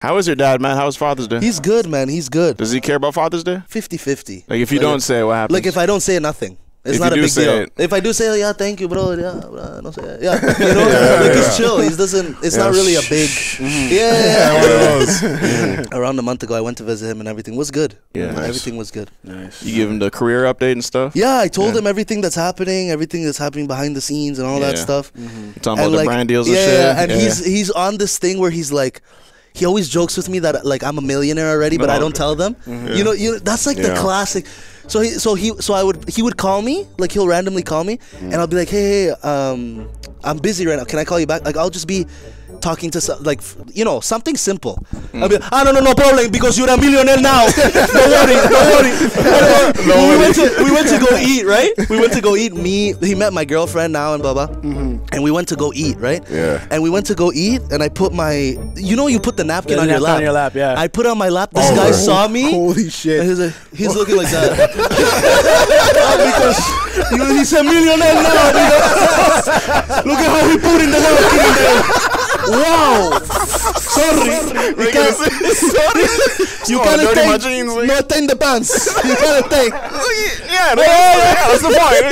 How is your dad, man? How was Father's Day? He's good, man. He's good. Does he care about Father's Day? 50-50. Like if you Like, don't say it, what happens? Like if I don't say nothing. It's If not a do big say deal. it- If I do say, oh, yeah, thank you, bro. Yeah, bro, no say. Yeah, you know, like he's chill. He doesn't. It's not really a big. Mm-hmm. Yeah, One of those. Around a month ago, I went to visit him, and everything was good. Yeah. Nice. everything was good. Nice. you give him the career update and stuff. Yeah, I told Yeah. him everything that's happening, everything that's happening behind the scenes, and all that Yeah. stuff. Mm-hmm. Talking about the brand deals and yeah, shit. yeah, and Yeah. he's he's on this thing where he's like, he always jokes with me that like I'm a millionaire already, but I don't tell them. You know, you that's like the classic. So he so he so I would he would call me like he'll randomly call me, and I'll be like, hey, hey, um, I'm busy right now. Can I call you back? Like I'll just be. Talking to some, like you know something simple. I'll be ah no no no problem because you're a millionaire now. don't worry, don't worry. we, went to, we went to go eat right. We went to go eat. Me he met my girlfriend now and Baba, and we went to go eat right. Yeah. And we went to go eat, and I put my, you know, you put the napkin Yeah, on the your napkin lap. on your lap, yeah. I put it on my lap. This Oh, guy right. saw me. Holy And shit. he's, like, he's looking like that. because you know, he's a millionaire now. Look at how he put in the napkin in there. Wow. Sorry. You can't, you Oh, can't dirty my take, jeans, like- not in the pants. You can't take. yeah, yeah, that's the point.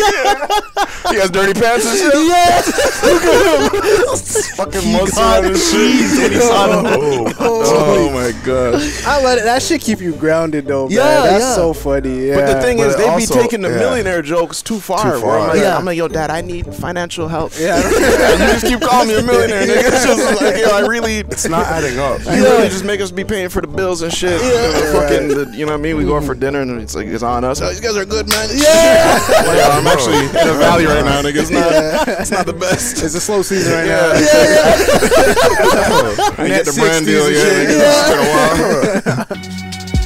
He has dirty pants and shit. Yeah. Fucking muscle and shit. when he saw me. Oh my god. I let it. That should keep you grounded though, man. Yeah, That's yeah. so funny. Yeah. But the thing But is, it they be taking the yeah. millionaire jokes too far. Too where I'm far. like, Yeah. I'm like, yo, dad, I need financial help. Yeah. you just keep calling me a millionaire, nigga. It's just like, yo, I really. It's not adding up. You really just make us be paying for the bills and shit shit. Yeah. Fucking, the, you know what I mean? We go out for dinner and it's like it's on us. Oh, these guys are good, man. Yeah. like, I'm actually in a valley right now, nigga. It's not. It's not the best. It's a slow season right yeah. now. Yeah, yeah. I get the brand deal. Yeah. it's been a while.